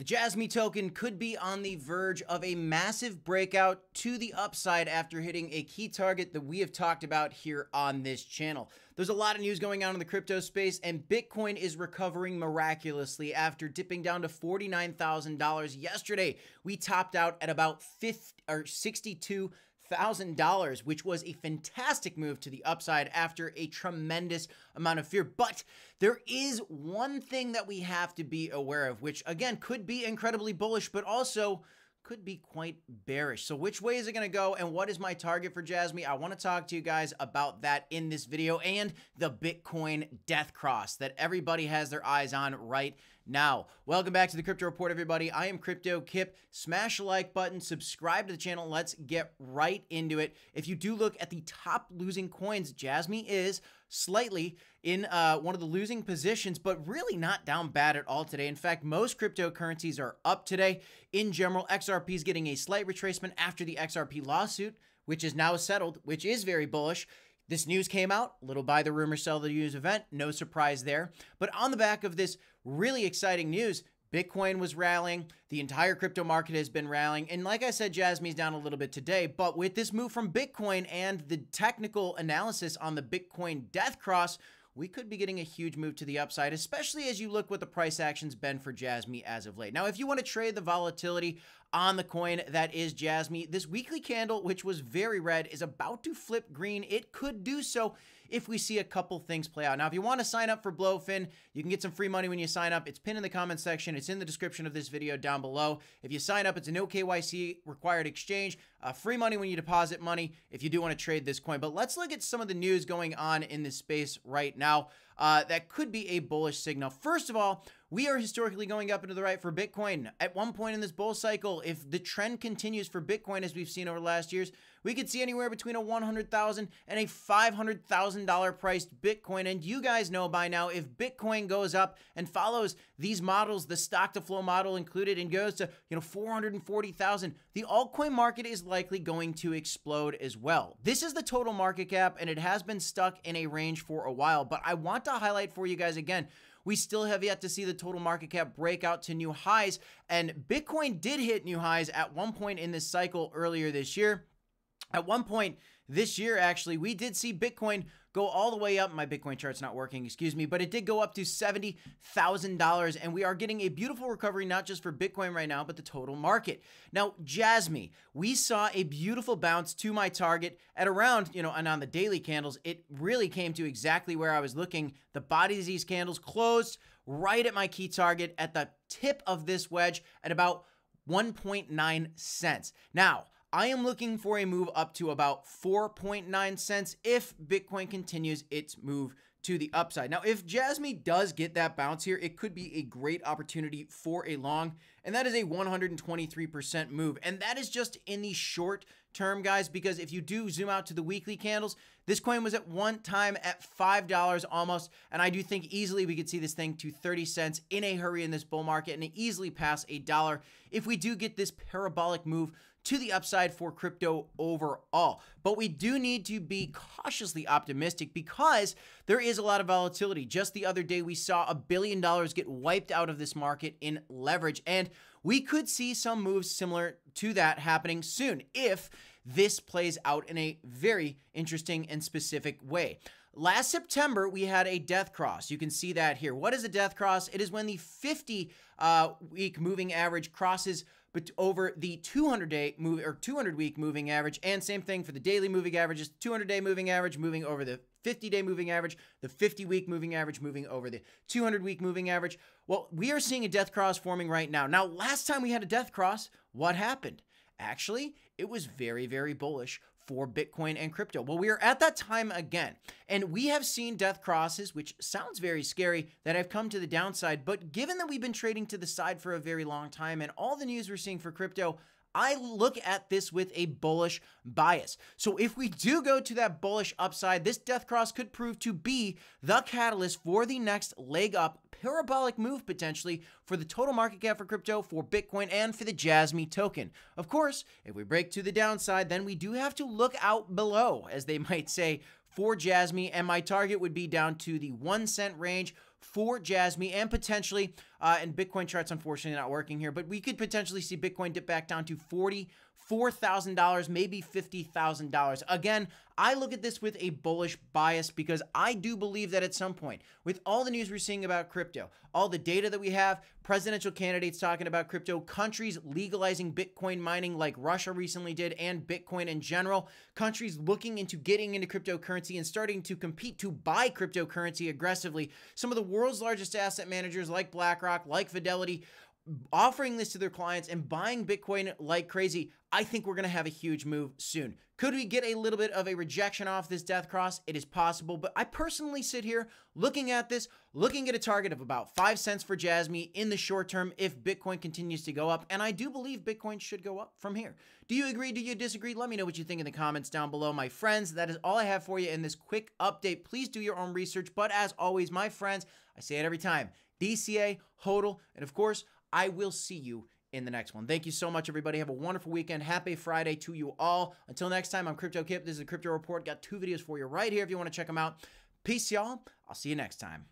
The Jasmy token could be on the verge of a massive breakout to the upside after hitting a key target that we have talked about here on this channel. There's a lot of news going on in the crypto space, and Bitcoin is recovering miraculously after dipping down to $49,000 yesterday. We topped out at about 50 or 62 $1,000, which was a fantastic move to the upside after a tremendous amount of fear. But there is one thing that we have to be aware of, which again could be incredibly bullish, but also could be quite bearish. So which way is it going to go and what is my target for Jasmy? I want to talk to you guys about that in this video and the Bitcoin death cross that everybody has their eyes on right now. Welcome back to the Crypto Report, everybody. I am Crypto Kip. Smash the like button, subscribe to the channel. Let's get right into it. If you do look at the top losing coins, Jasmy is slightly in uh, one of the losing positions, but really not down bad at all today. In fact, most cryptocurrencies are up today. In general, XRP is getting a slight retracement after the XRP lawsuit, which is now settled, which is very bullish. This news came out, little by the rumor sell the news event, no surprise there. But on the back of this really exciting news, Bitcoin was rallying. The entire crypto market has been rallying. And like I said, Jasmy's down a little bit today. But with this move from Bitcoin and the technical analysis on the Bitcoin death cross, we could be getting a huge move to the upside, especially as you look what the price action's been for Jasmy as of late. Now, if you want to trade the volatility on the coin that is Jasmy. this weekly candle, which was very red, is about to flip green. It could do so if we see a couple things play out. Now, if you want to sign up for Blofin, you can get some free money when you sign up. It's pinned in the comment section. It's in the description of this video down below. If you sign up, it's a no KYC required exchange, uh, free money when you deposit money if you do want to trade this coin. But let's look at some of the news going on in this space right now uh, that could be a bullish signal. First of all, we are historically going up into the right for Bitcoin. At one point in this bull cycle, if the trend continues for Bitcoin as we've seen over the last years, we could see anywhere between a 100,000 and a $500,000 priced Bitcoin. And you guys know by now, if Bitcoin goes up and follows these models, the stock to flow model included, and goes to, you know, 440,000, the altcoin market is likely going to explode as well. This is the total market cap, and it has been stuck in a range for a while. But I want to highlight for you guys again, we still have yet to see the total market cap break out to new highs. And Bitcoin did hit new highs at one point in this cycle earlier this year. At one point this year, actually, we did see Bitcoin go all the way up. My Bitcoin chart's not working, excuse me, but it did go up to $70,000. And we are getting a beautiful recovery, not just for Bitcoin right now, but the total market. Now, Jasmy, we saw a beautiful bounce to my target at around, you know, and on the daily candles, it really came to exactly where I was looking. The of these candles closed right at my key target at the tip of this wedge at about 1.9 cents. Now, I am looking for a move up to about 4.9 cents if Bitcoin continues its move to the upside. Now, if Jasmy does get that bounce here, it could be a great opportunity for a long, and that is a 123% move. And that is just in the short term, guys, because if you do zoom out to the weekly candles, this coin was at one time at $5 almost, and I do think easily we could see this thing to 30 cents in a hurry in this bull market and easily pass a dollar if we do get this parabolic move to the upside for crypto overall. But we do need to be cautiously optimistic because there is a lot of volatility. Just the other day, we saw a billion dollars get wiped out of this market in leverage. And we could see some moves similar to that happening soon if this plays out in a very interesting and specific way. Last September, we had a death cross. You can see that here. What is a death cross? It is when the 50 uh, week moving average crosses but over the 200 day move or 200 week moving average and same thing for the daily moving averages 200 day moving average moving over the 50 day moving average the 50 week moving average moving over the 200 week moving average. Well we are seeing a death cross forming right now. Now last time we had a death cross what happened? Actually it was very very bullish for Bitcoin and crypto. Well, we are at that time again, and we have seen death crosses, which sounds very scary, that have come to the downside. But given that we've been trading to the side for a very long time and all the news we're seeing for crypto, I look at this with a bullish bias. So if we do go to that bullish upside, this death cross could prove to be the catalyst for the next leg up parabolic move potentially for the total market cap for crypto, for Bitcoin, and for the Jasmy token. Of course, if we break to the downside, then we do have to look out below, as they might say, for Jasmy, and my target would be down to the one cent range for Jasmy and potentially Uh, and Bitcoin charts, unfortunately, not working here, but we could potentially see Bitcoin dip back down to 40 $4,000, maybe $50,000. Again, I look at this with a bullish bias because I do believe that at some point, with all the news we're seeing about crypto, all the data that we have, presidential candidates talking about crypto, countries legalizing Bitcoin mining like Russia recently did, and Bitcoin in general, countries looking into getting into cryptocurrency and starting to compete to buy cryptocurrency aggressively. Some of the world's largest asset managers like BlackRock, like Fidelity, offering this to their clients and buying Bitcoin like crazy, I think we're going to have a huge move soon. Could we get a little bit of a rejection off this death cross? It is possible, but I personally sit here looking at this, looking at a target of about 5 cents for Jasmy in the short term if Bitcoin continues to go up, and I do believe Bitcoin should go up from here. Do you agree? Do you disagree? Let me know what you think in the comments down below, my friends. That is all I have for you in this quick update. Please do your own research, but as always, my friends, I say it every time, DCA, HODL, and of course, I will see you in the next one. Thank you so much, everybody. Have a wonderful weekend. Happy Friday to you all. Until next time, I'm Crypto Kip. This is a Crypto Report. Got two videos for you right here if you want to check them out. Peace, y'all. I'll see you next time.